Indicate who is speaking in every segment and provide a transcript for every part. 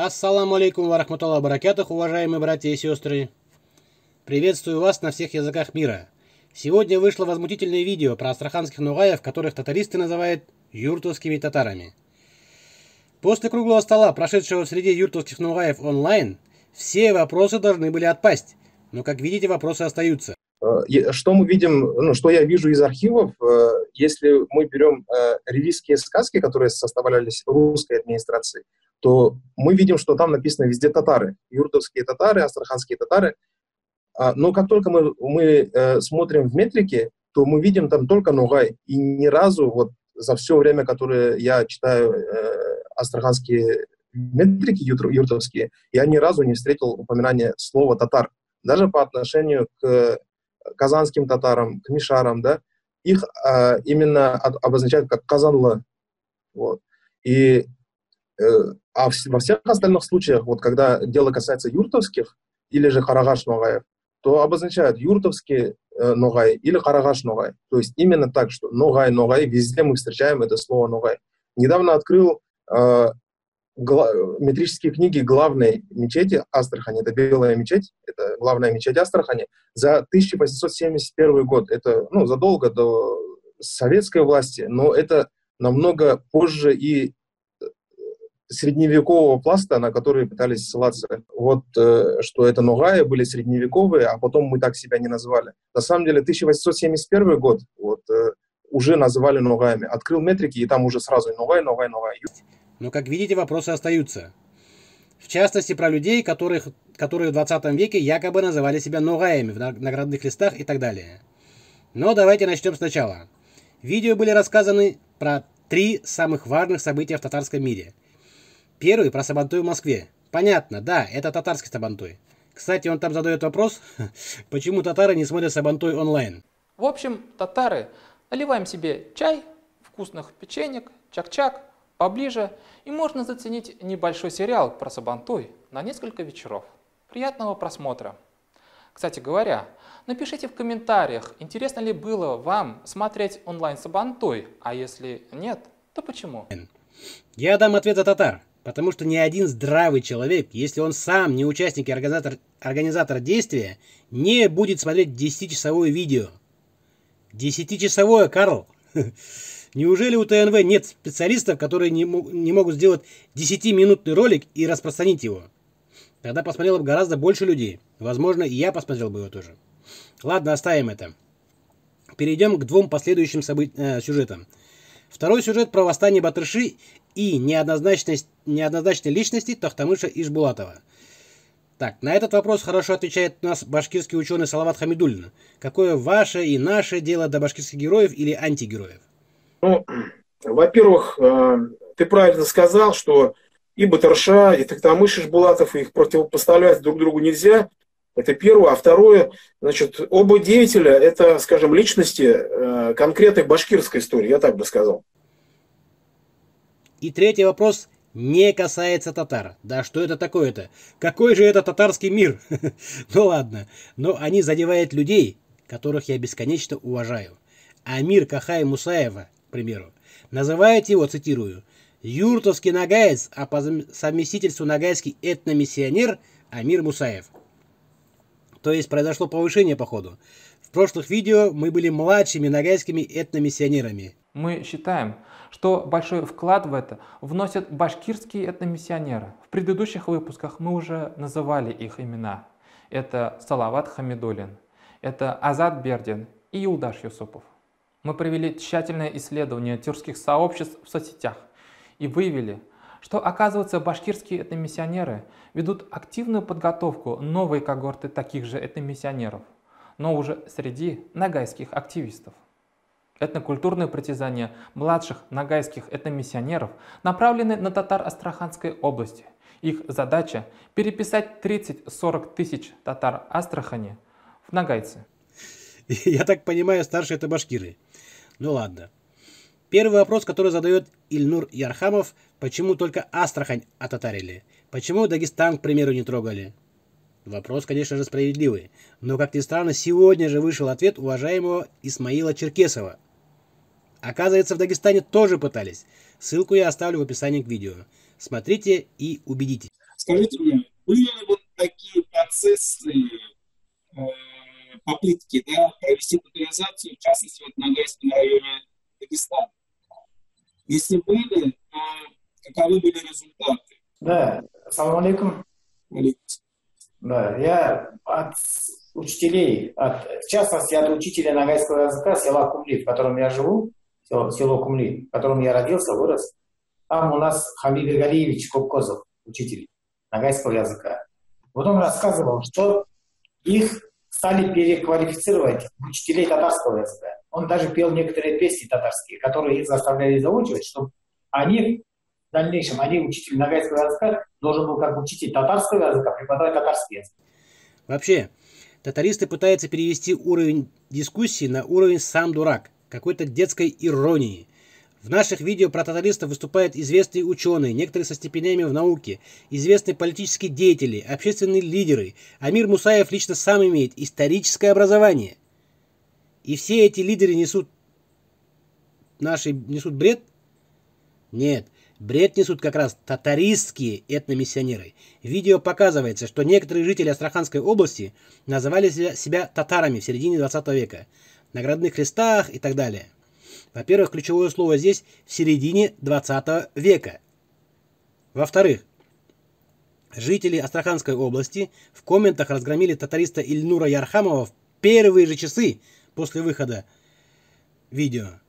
Speaker 1: Ассаламу алейкум варахматуллах баракятах, уважаемые братья и сестры. Приветствую вас на всех языках мира. Сегодня вышло возмутительное видео про астраханских нугаев, которых татаристы называют юртовскими татарами. После круглого стола, прошедшего в среде юртовских нугаев онлайн, все вопросы должны были отпасть. Но, как видите, вопросы остаются.
Speaker 2: Э, что мы видим, ну, что я вижу из архивов, э, если мы берем э, ревизские сказки, которые составлялись русской администрацией, то мы видим, что там написано везде татары, юртовские татары, астраханские татары. А, но как только мы, мы смотрим в метрике, то мы видим там только Нугай. И ни разу вот за все время, которое я читаю астраханские метрики юртовские, я ни разу не встретил упоминания слова татар. Даже по отношению к казанским татарам, к мишарам, да, их а, именно обозначают как казанлы. Вот. И э, а во всех остальных случаях, вот когда дело касается юртовских или же харагаш ногаев, то обозначают юртовские э, ногай или харагаш ногай. То есть именно так, что ногай, ногай, везде мы встречаем это слово ногай. Недавно открыл э, метрические книги главной мечети Астрахани, это Белая мечеть, это главная мечеть Астрахани, за 1871 год, это ну, задолго до советской власти, но это намного позже и средневекового пласта, на который пытались ссылаться. Вот э, что это Ногая были средневековые, а потом мы так себя не называли. На самом деле 1871 год вот, э, уже называли Ногаями. Открыл метрики, и там уже сразу Ногай, Ногай, Ногай.
Speaker 1: Но, как видите, вопросы остаются. В частности, про людей, которых, которые в 20 веке якобы называли себя ногаями в наградных листах и так далее. Но давайте начнем сначала. В видео были рассказаны про три самых важных события в татарском мире. Первый про Сабантуй в Москве. Понятно, да, это татарский Сабантуй. Кстати, он там задает вопрос, почему татары не смотрят Сабантуй онлайн.
Speaker 3: В общем, татары наливаем себе чай, вкусных печенек, чак-чак, поближе, и можно заценить небольшой сериал про Сабантуй на несколько вечеров. Приятного просмотра! Кстати говоря, напишите в комментариях, интересно ли было вам смотреть онлайн Сабантуй, а если нет, то почему?
Speaker 1: Я дам ответ за татар, потому что ни один здравый человек, если он сам не участник и организатор, организатор действия, не будет смотреть 10-часовое видео. 10-часовое, Карл! Неужели у ТНВ нет специалистов, которые не, не могут сделать 10-минутный ролик и распространить его? Тогда посмотрело бы гораздо больше людей. Возможно, и я посмотрел бы его тоже. Ладно, оставим это. Перейдем к двум последующим событ... э, сюжетам. Второй сюжет про восстание Батырши и неоднозначность, неоднозначной личности Тахтамыша Ишбулатова. Так, на этот вопрос хорошо отвечает нас башкирский ученый Салават Хамидуллин. Какое ваше и наше дело до башкирских героев или антигероев?
Speaker 4: Ну, во-первых, э, ты правильно сказал, что и Батарша, и Токтамыш Булатов, их противопоставлять друг другу нельзя. Это первое. А второе, значит, оба деятеля – это, скажем, личности э, конкретной башкирской истории, я так бы сказал.
Speaker 1: И третий вопрос не касается татар. Да что это такое-то? Какой же это татарский мир? ну ладно, но они задевают людей, которых я бесконечно уважаю. А мир Кахая Мусаева к примеру, называет его, цитирую, «Юртовский нагаец, а по совместительству нагайский этномиссионер Амир Мусаев». То есть произошло повышение по ходу. В прошлых видео мы были младшими нагайскими этномиссионерами.
Speaker 3: Мы считаем, что большой вклад в это вносят башкирские этномиссионеры. В предыдущих выпусках мы уже называли их имена. Это Салават Хамидулин, это Азат Бердин и Юлдаш Юсупов. Мы провели тщательное исследование тюркских сообществ в соцсетях и выявили, что, оказывается, башкирские этномиссионеры ведут активную подготовку новой когорты таких же этномиссионеров, но уже среди нагайских активистов. Этнокультурные притязания младших нагайских этномиссионеров направлены на татар Астраханской области. Их задача – переписать 30-40 тысяч татар Астрахани в нагайцы.
Speaker 1: Я так понимаю, старшие это башкиры. Ну ладно. Первый вопрос, который задает Ильнур Ярхамов, почему только Астрахань отатарили? Почему Дагестан, к примеру, не трогали? Вопрос, конечно же, справедливый. Но, как ни странно, сегодня же вышел ответ уважаемого Исмаила Черкесова. Оказывается, в Дагестане тоже пытались. Ссылку я оставлю в описании к видео. Смотрите и убедитесь.
Speaker 5: скажите мне, были ли вот такие процессы, э, попытки да, провести татаризацию, в частности, вот в Ногайском районе Дагестана? Если были, то каковы были результаты?
Speaker 6: Да, ассаламу алейкум.
Speaker 5: Алейкум.
Speaker 6: Да, я от учителей, от, в частности, от учителя нагайского языка села Кумли, в котором я живу, село, Кумли, в котором я родился, вырос. Там у нас Хамид Галиевич Копкозов, учитель нагайского языка. Вот он рассказывал, что их стали переквалифицировать учителей татарского языка. Он даже пел некоторые песни татарские, которые их заставляли заучивать, чтобы они в дальнейшем, они учитель нагайского языка, должен был как учитель татарского языка преподавать татарский язык.
Speaker 1: Вообще, татаристы пытаются перевести уровень дискуссии на уровень «сам дурак», какой-то детской иронии. В наших видео про татаристов выступают известные ученые, некоторые со степенями в науке, известные политические деятели, общественные лидеры. Амир Мусаев лично сам имеет историческое образование. И все эти лидеры несут наши несут бред? Нет. Бред несут как раз татаристские этномиссионеры. В видео показывается, что некоторые жители Астраханской области называли себя татарами в середине 20 века. На градных крестах и так далее. Во-первых, ключевое слово здесь в середине 20 века. Во-вторых, жители Астраханской области в комментах разгромили татариста Ильнура Ярхамова в первые же часы после выхода видео.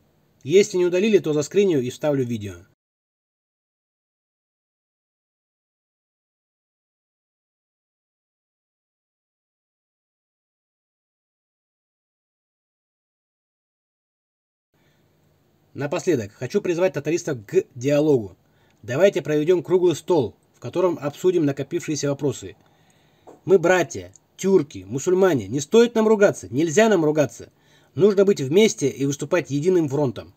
Speaker 1: Если не удалили, то заскриню и вставлю видео. Напоследок, хочу призвать татаристов к диалогу. Давайте проведем круглый стол, в котором обсудим накопившиеся вопросы. Мы братья, тюрки, мусульмане. Не стоит нам ругаться, нельзя нам ругаться. Нужно быть вместе и выступать единым фронтом.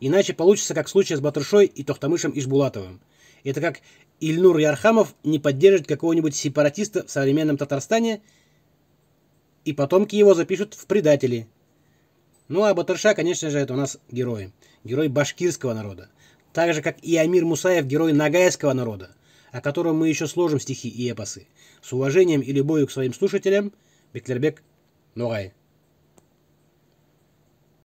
Speaker 1: Иначе получится, как в случае с Батыршой и Тохтамышем Ишбулатовым. Это как Ильнур Ярхамов не поддержит какого-нибудь сепаратиста в современном Татарстане, и потомки его запишут в предатели. Ну а Батырша, конечно же, это у нас герои герой башкирского народа, так же, как и Амир Мусаев, герой нагайского народа, о котором мы еще сложим стихи и эпосы. С уважением и любовью к своим слушателям, Беклербек Ногай.